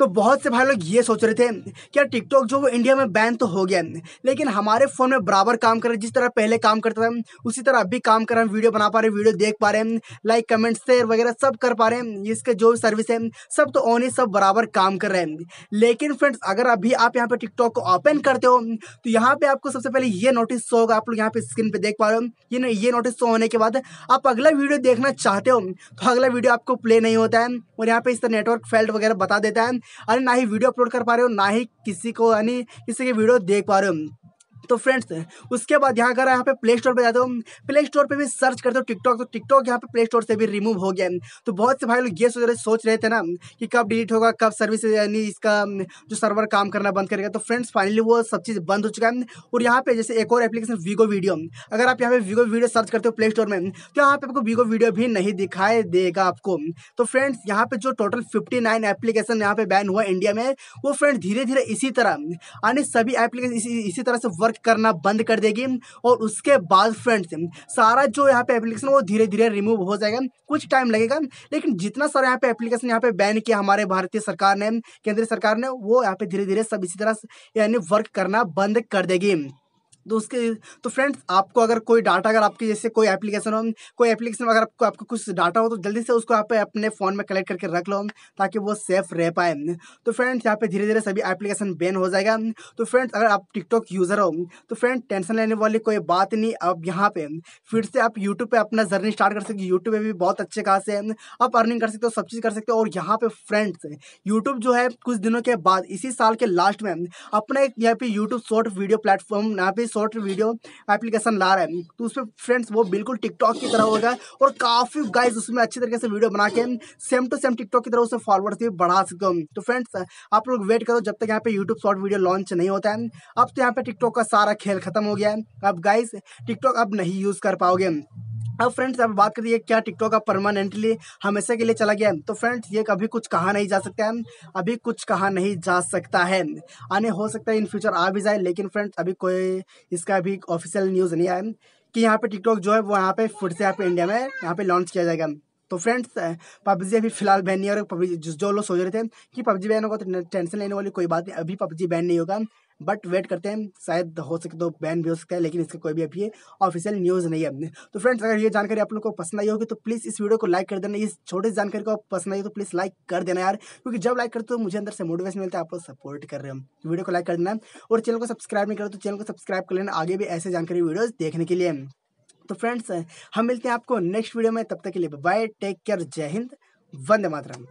तो बहुत से भाई लोग ये सोच रहे थे कि टिकटॉक जो वो इंडिया में बैन तो हो गया, लेकिन हमारे फ़ोन में बराबर काम कर रहे जिस तरह पहले काम करता था, उसी तरह अभी काम कर रहे हैं, वीडियो बना पा रहे हैं, वीडियो देख पा रहे हैं लाइक कमेंट शेयर वगैरह सब कर पा रहे हैं, इसके जो सर्विस है, सब तो ऑन ही, सब बराबर काम कर रहे हैं। लेकिन फ्रेंड्स अगर अभी आप यहाँ पर टिकटॉक को ओपन करते हो तो यहाँ पर आपको सबसे पहले ये नोटिस शो होगा, आप लोग यहाँ पर स्क्रीन पर देख पा रहे हो, ये ये नोटिस शो होने के बाद आप अगला वीडियो देखना चाहते हो तो अगला वीडियो आपको प्ले नहीं होता है, और यहाँ पर इस तरह नेटवर्क फेल्ट वगैरह बता देता है अरे ना ही वीडियो अपलोड कर पा रहे हो, ना ही किसी को यानी किसी की वीडियो देख पा रहे हो। तो फ्रेंड्स उसके बाद यहाँ अगर यहाँ पे प्ले स्टोर पे जाते हो प्ले स्टोर पे भी सर्च करते हो टिकटॉक तो टिकटॉक यहाँ पे प्ले स्टोर से भी रिमूव हो गया तो बहुत से भाई लोग ये सोच रहे सोच रहे थे ना कि कब डिलीट होगा कब सर्विस यानी इसका जो सर्वर काम करना बंद करेगा। तो फ्रेंड्स फाइनली वो सब चीज़ बंद हो चुका है। और यहाँ पे जैसे एक और एप्लीकेशन वीगो वीडियो अगर आप यहाँ पे वीगो वीडियो सर्च करते हो प्ले स्टोर में तो यहाँ पे आपको वीगो वीडियो भी नहीं दिखाई देगा आपको। तो फ्रेंड्स यहाँ पे जो टोटल फिफ्टी नाइन एप्लीकेशन यहाँ पे बैन हुआ इंडिया में वो फ्रेंड धीरे धीरे इसी तरह यानी सभी एप्लीकेशन इसी, इसी तरह से वर्क करना बंद कर देगी और उसके बाद फ्रेंड्स सारा जो यहाँ पे एप्लीकेशन वो धीरे धीरे रिमूव हो जाएगा। कुछ टाइम लगेगा, लेकिन जितना सारा यहाँ पे एप्लीकेशन यहाँ पे बैन किया हमारे भारतीय सरकार ने केंद्र सरकार ने, वो यहाँ पे धीरे धीरे सब इसी तरह यानी वर्क करना बंद कर देगी। तो उसके तो फ्रेंड्स आपको अगर कोई डाटा, अगर आपकी जैसे कोई एप्लीकेशन हो, कोई एप्लीकेशन अगर आपको आपको कुछ डाटा हो तो जल्दी से उसको आप अपने फ़ोन में कलेक्ट करके रख लो, ताकि वो सेफ़ रह पाए। तो फ्रेंड्स यहाँ पे धीरे धीरे सभी एप्लीकेशन बैन हो जाएगा। तो फ्रेंड्स अगर आप टिकटॉक यूज़र हो तो फ्रेंड टेंशन लेने वाली कोई बात नहीं। अब यहाँ पे फिर से आप यूट्यूब पर अपना जर्नी स्टार्ट कर सकते यूट्यूब पे भी बहुत अच्छे खास है आप अर्निंग कर सकते हो, सब चीज़ कर सकते हो। और यहाँ पे फ्रेंड्स यूट्यूब जो है, कुछ दिनों के बाद, इसी साल के लास्ट में अपना एक यहाँ पे यूट्यूब शॉर्ट वीडियो प्लेटफॉर्म यहाँ पे शॉर्ट वीडियो एप्लीकेशन ला रहा है। तो उसमें फ्रेंड्स, वो बिल्कुल टिकटॉक की तरह होगा और काफ़ी गाइज़ उसमें अच्छी तरीके से वीडियो बना के सेम टू सेम टिकटॉक की तरह उसे फॉरवर्ड भी बढ़ा सकते हो तो फ्रेंड्स, आप लोग वेट करो जब तक यहाँ पे यूट्यूब शॉर्ट वीडियो लॉन्च नहीं होता है। अब तो यहाँ पे टिकटॉक का सारा खेल खत्म हो गया है। अब गाइज़ टिकटॉक अब नहीं यूज़ कर पाओगे अब फ्रेंड्स अब बात करिए क्या टिकटॉक का परमानेंटली हमेशा के लिए चला गया तो फ्रेंड्स ये कभी कुछ कहा नहीं जा सकता है। अभी कुछ कहा नहीं जा सकता है। आने हो सकता है इन फ्यूचर आ भी जाए, लेकिन फ्रेंड्स अभी कोई इसका अभी ऑफिशियल न्यूज़ नहीं आया कि यहाँ पे टिकटॉक जो है, वो यहाँ पे फिर से यहाँ पे इंडिया में यहाँ पे लॉन्च किया जाएगा। तो फ्रेंड्स पबजी अभी फ़िलहाल बैन नहीं हो रहा। पबजी, जो लोग सोच रहे थे कि पबजी बैन होगा तो टेंशन लेने वाली कोई बात नहीं। अभी पबजी बैन नहीं होगा। बट वेट करते हैं, शायद हो सके तो बैन भी हो सकता है, लेकिन इसका कोई भी अभी ऑफिशियल न्यूज़ नहीं है। तो फ्रेंड्स अगर ये जानकारी आप लोग को पसंद आई होगी तो प्लीज़ इस वीडियो को लाइक कर देना। इस छोटी जानकारी को पसंद आई तो प्लीज़ लाइक कर देना यार, क्योंकि जब लाइक करते हो मुझे अंदर से मोटिवेशन मिलता है, आप लोग सपोर्ट कर रहे हो। वीडियो को लाइक कर देना और चैनल को सब्सक्राइब नहीं करो तो चैनल को सब्सक्राइब कर लेना, आगे भी ऐसे जानकारी वीडियोज़ देखने के लिए। तो फ्रेंड्स हम मिलते हैं आपको नेक्स्ट वीडियो में, तब तक के लिए बाय टेक केयर जय हिंद, वंदे मातरम।